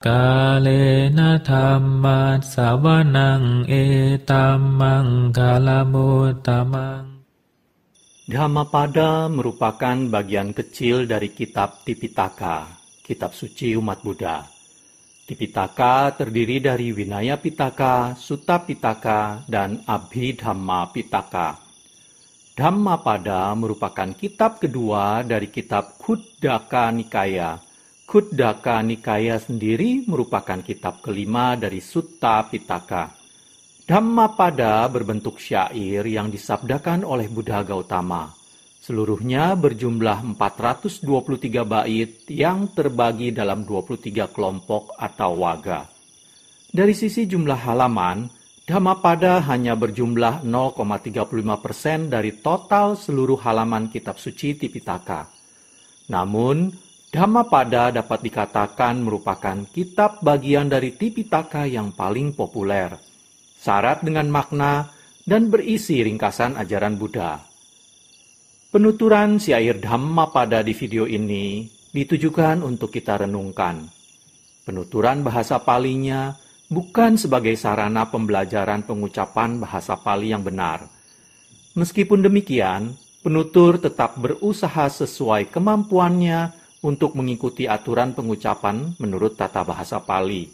Kalena dhammat sawanang etamang kalamutamang Dhammapada merupakan bagian kecil dari kitab Tipitaka, kitab suci umat Buddha. Tipitaka terdiri dari Winaya Pitaka, Sutta Pitaka, dan Abhidhamma Pitaka. Dhammapada merupakan kitab kedua dari kitab Khuddaka Nikaya, Khuddaka Nikaya sendiri merupakan kitab kelima dari Sutta Pitaka. Dhammapada berbentuk syair yang disabdakan oleh Buddha Gautama. Seluruhnya berjumlah 423 bait yang terbagi dalam 23 kelompok atau waga. Dari sisi jumlah halaman, Dhammapada hanya berjumlah 0,35% dari total seluruh halaman kitab suci Tipitaka. Namun, Dhammapada dapat dikatakan merupakan kitab bagian dari Tipitaka yang paling populer, syarat dengan makna dan berisi ringkasan ajaran Buddha. Penuturan syair Dhammapada di video ini ditujukan untuk kita renungkan. Penuturan bahasa palinya bukan sebagai sarana pembelajaran pengucapan bahasa Pali yang benar. Meskipun demikian, penutur tetap berusaha sesuai kemampuannya untuk mengikuti aturan pengucapan menurut tata bahasa Pali.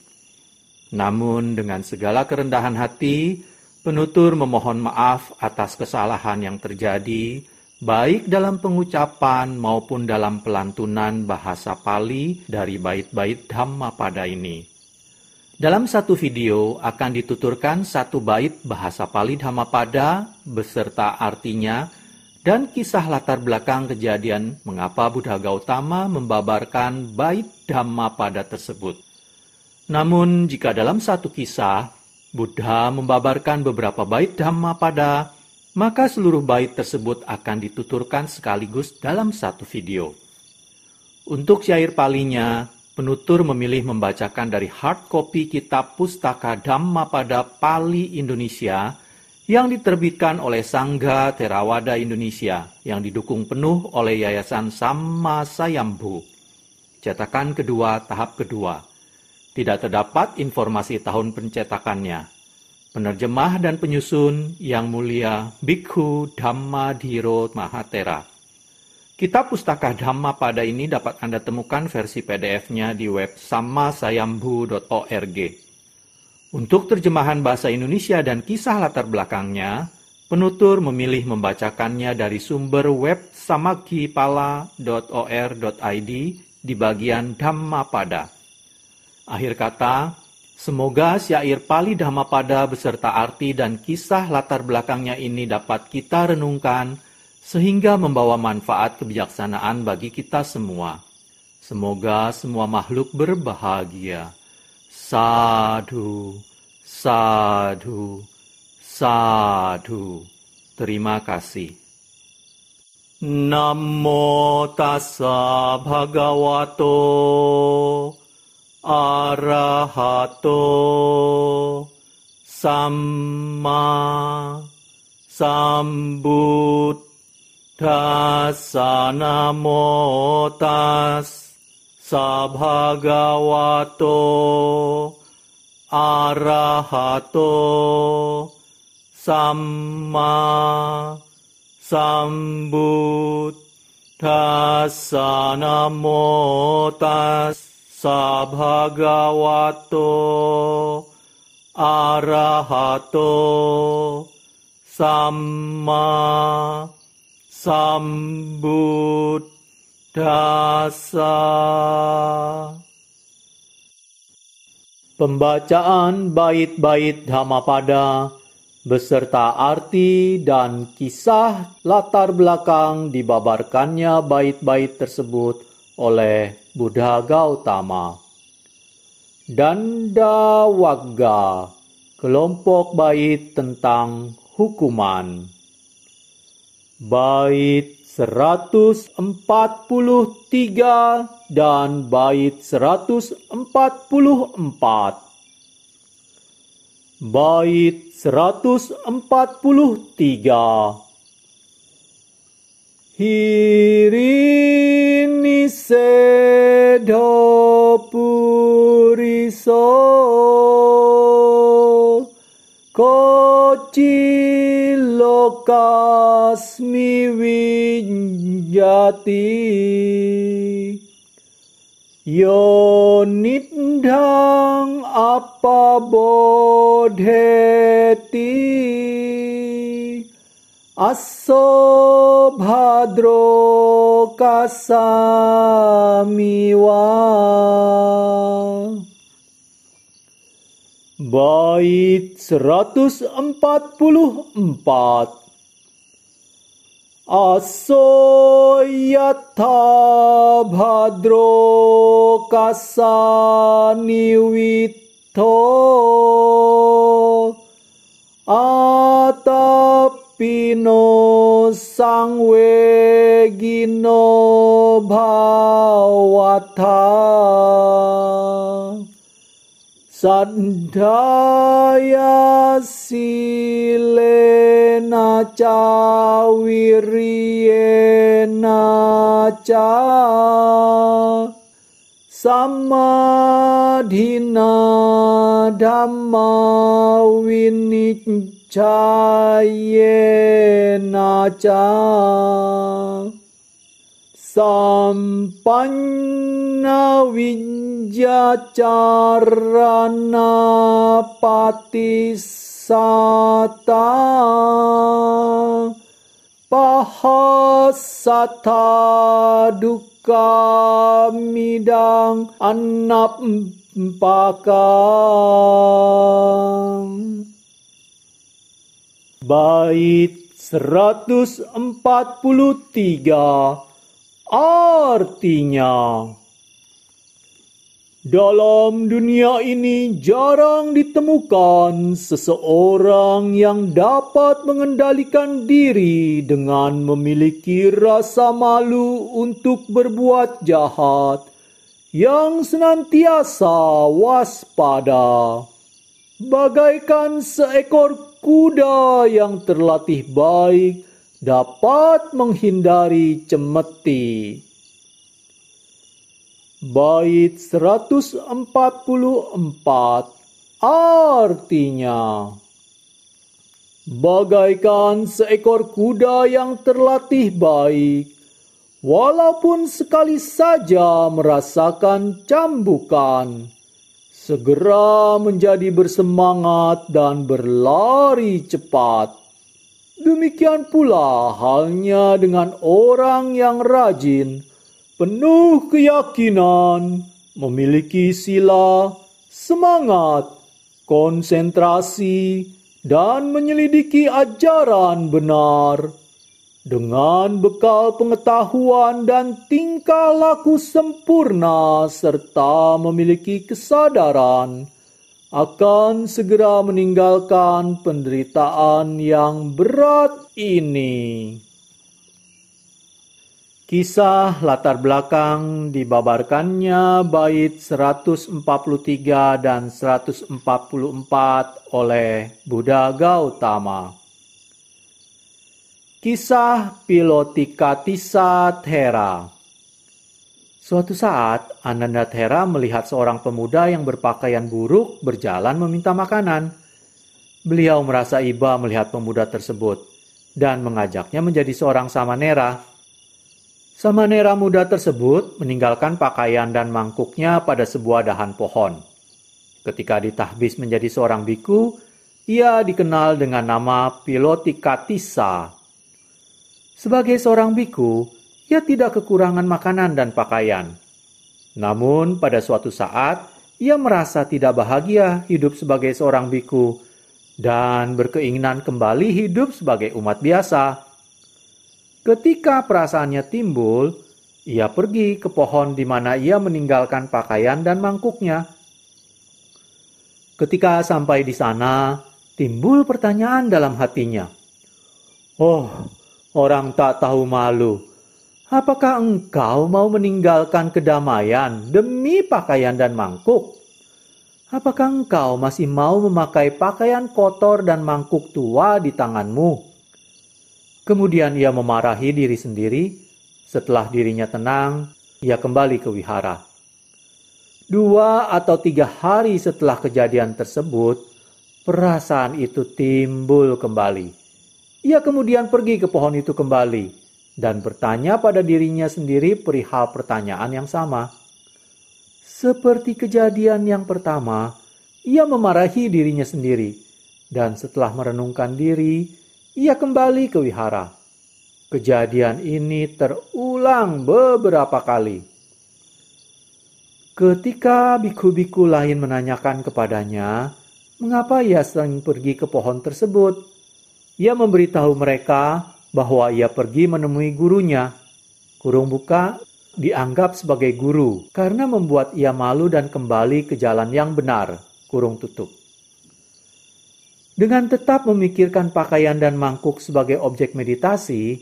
Namun dengan segala kerendahan hati, penutur memohon maaf atas kesalahan yang terjadi, baik dalam pengucapan maupun dalam pelantunan bahasa Pali dari bait-bait Dhammapada ini. Dalam satu video akan dituturkan satu bait bahasa Pali Dhammapada beserta artinya dan kisah latar belakang kejadian mengapa Buddha Gautama membabarkan bait Dhammapada tersebut. Namun jika dalam satu kisah Buddha membabarkan beberapa bait Dhammapada, maka seluruh bait tersebut akan dituturkan sekaligus dalam satu video. Untuk syair palinya, penutur memilih membacakan dari hard copy kitab Pustaka Dhammapada Pali Indonesia yang diterbitkan oleh Sangga Terawada Indonesia yang didukung penuh oleh Yayasan Sama Sayambu. Cetakan kedua tahap kedua. Tidak terdapat informasi tahun pencetakannya. Penerjemah dan penyusun Yang Mulia Bikhu Dhamma Dhiro Mahatera. Kitab Pustaka Dhamma pada ini dapat Anda temukan versi PDF-nya di web samasayambu.org. Untuk terjemahan bahasa Indonesia dan kisah latar belakangnya, penutur memilih membacakannya dari sumber web samakipala.or.id di bagian Dhammapada. Akhir kata, semoga syair Pali Dhammapada beserta arti dan kisah latar belakangnya ini dapat kita renungkan sehingga membawa manfaat kebijaksanaan bagi kita semua. Semoga semua makhluk berbahagia. Sadhu, sadhu, sadhu. Terima kasih. Namo tassa bhagavato arahato samma sambuddhassa namo tassa sabhagavato arahato samma sambuddhassa namo tassa bhagavato arahato samma sambuddhassa dasa. Pembacaan bait-bait Dhammapada beserta arti dan kisah latar belakang dibabarkannya bait-bait tersebut oleh Buddha Gautama. Danda Wagga, kelompok bait tentang hukuman. Bait 143 dan bait 144. Bait 143 Hirini sedo puri चिल्लोकास्मि विज्ञाति यो निद्धं अपबोधेति। असो भद्रो कसामि वा। Bait 144 Aso yatha bhadro kasaniwito atapino sangwegino สันทายาสิเลนะจาวิริยนะจาสัมมาทินาธัมมวินิจชายนะจา Sampanna carana patisata Pahasata duka midang anap pakang Bait 143 Artinya, dalam dunia ini jarang ditemukan seseorang yang dapat mengendalikan diri dengan memiliki rasa malu untuk berbuat jahat, yang senantiasa waspada, bagaikan seekor kuda yang terlatih baik dapat menghindari cemeti. Bait 144 artinya bagaikan seekor kuda yang terlatih baik walaupun sekali saja merasakan cambukan segera menjadi bersemangat dan berlari cepat Demikian pula halnya dengan orang yang rajin, penuh keyakinan, memiliki sila, semangat, konsentrasi, dan menyelidiki ajaran benar. Dengan bekal pengetahuan dan tingkah laku sempurna serta memiliki kesadaran, akan segera meninggalkan penderitaan yang berat ini. Kisah latar belakang dibabarkannya bait 143 dan 144 oleh Buddha Gautama. Kisah Pilotika Tisa Thera Suatu saat, Ananda Thera melihat seorang pemuda yang berpakaian buruk berjalan meminta makanan. Beliau merasa iba melihat pemuda tersebut dan mengajaknya menjadi seorang samanera. Samanera muda tersebut meninggalkan pakaian dan mangkuknya pada sebuah dahan pohon. Ketika ditahbis menjadi seorang biku, ia dikenal dengan nama Pilotikatisa. Sebagai seorang biku, ia tidak kekurangan makanan dan pakaian. Namun, pada suatu saat ia merasa tidak bahagia hidup sebagai seorang biku dan berkeinginan kembali hidup sebagai umat biasa. Ketika perasaannya timbul, ia pergi ke pohon di mana ia meninggalkan pakaian dan mangkuknya. Ketika sampai di sana, timbul pertanyaan dalam hatinya. Oh, orang tak tahu malu Apakah engkau mau meninggalkan kedamaian demi pakaian dan mangkuk? Apakah engkau masih mau memakai pakaian kotor dan mangkuk tua di tanganmu? Kemudian ia memarahi diri sendiri. Setelah dirinya tenang, ia kembali ke wihara. Dua atau tiga hari setelah kejadian tersebut, perasaan itu timbul kembali. Ia kemudian pergi ke pohon itu kembali dan bertanya pada dirinya sendiri perihal pertanyaan yang sama. Seperti kejadian yang pertama, ia memarahi dirinya sendiri, dan setelah merenungkan diri, ia kembali ke wihara. Kejadian ini terulang beberapa kali. Ketika biku-biku lain menanyakan kepadanya, mengapa ia sering pergi ke pohon tersebut, ia memberitahu mereka bahwa ia pergi menemui gurunya. Kurung buka dianggap sebagai guru karena membuat ia malu dan kembali ke jalan yang benar. Kurung tutup. Dengan tetap memikirkan pakaian dan mangkuk sebagai objek meditasi,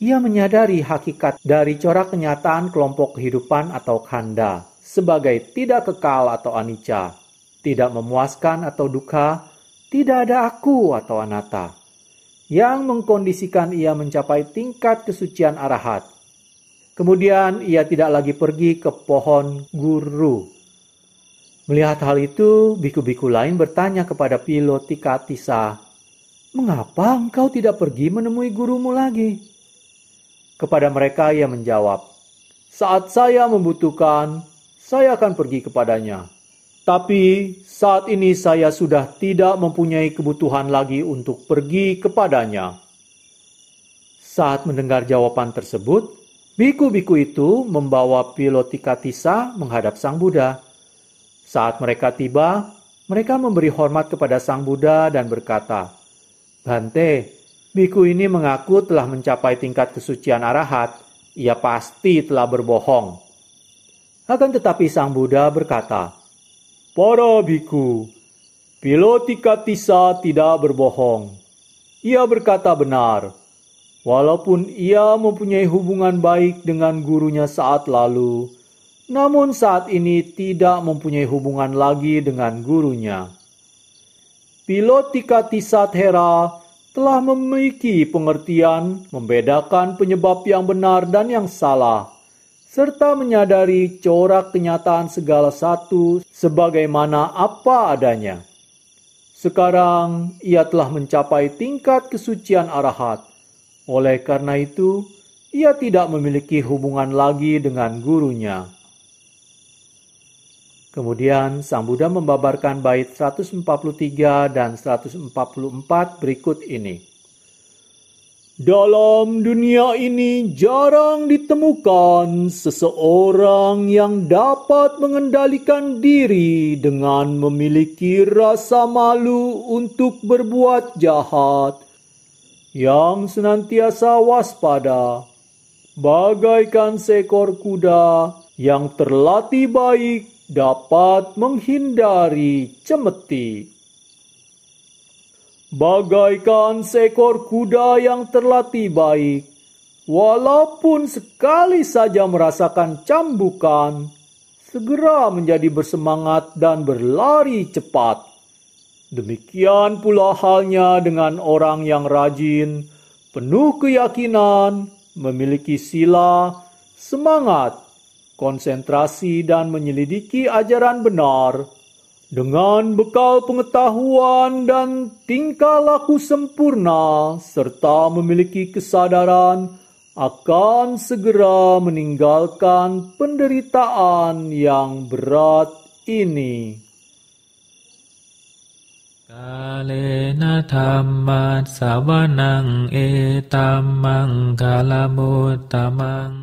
ia menyadari hakikat dari corak kenyataan kelompok kehidupan atau kanda sebagai tidak kekal atau anicca, tidak memuaskan atau duka, tidak ada aku atau anatta yang mengkondisikan ia mencapai tingkat kesucian arahat. Kemudian ia tidak lagi pergi ke pohon guru. Melihat hal itu, biku-biku lain bertanya kepada Pilotika Tisa, Mengapa engkau tidak pergi menemui gurumu lagi? Kepada mereka ia menjawab, Saat saya membutuhkan, saya akan pergi kepadanya. Tapi saat ini saya sudah tidak mempunyai kebutuhan lagi untuk pergi kepadanya. Saat mendengar jawaban tersebut, biku-biku itu membawa Pilotikatisa menghadap Sang Buddha. Saat mereka tiba, mereka memberi hormat kepada Sang Buddha dan berkata, Bante, biku ini mengaku telah mencapai tingkat kesucian arahat. Ia pasti telah berbohong. Akan tetapi Sang Buddha berkata, Para biku, Pilotika Tisa tidak berbohong. Ia berkata benar, walaupun ia mempunyai hubungan baik dengan gurunya saat lalu, namun saat ini tidak mempunyai hubungan lagi dengan gurunya. Pilotika Tisa Thera telah memiliki pengertian membedakan penyebab yang benar dan yang salah serta menyadari corak kenyataan segala satu sebagaimana apa adanya. Sekarang ia telah mencapai tingkat kesucian arahat. Oleh karena itu, ia tidak memiliki hubungan lagi dengan gurunya. Kemudian Sang Buddha membabarkan bait 143 dan 144 berikut ini. Dalam dunia ini jarang ditemukan seseorang yang dapat mengendalikan diri dengan memiliki rasa malu untuk berbuat jahat, yang senantiasa waspada, bagaikan seekor kuda yang terlatih baik dapat menghindari cemeti bagaikan seekor kuda yang terlatih baik. Walaupun sekali saja merasakan cambukan, segera menjadi bersemangat dan berlari cepat. Demikian pula halnya dengan orang yang rajin, penuh keyakinan, memiliki sila, semangat, konsentrasi, dan menyelidiki ajaran benar dengan bekal pengetahuan dan tingkah laku sempurna serta memiliki kesadaran akan segera meninggalkan penderitaan yang berat ini. Kalena savanang etamang kalamutamang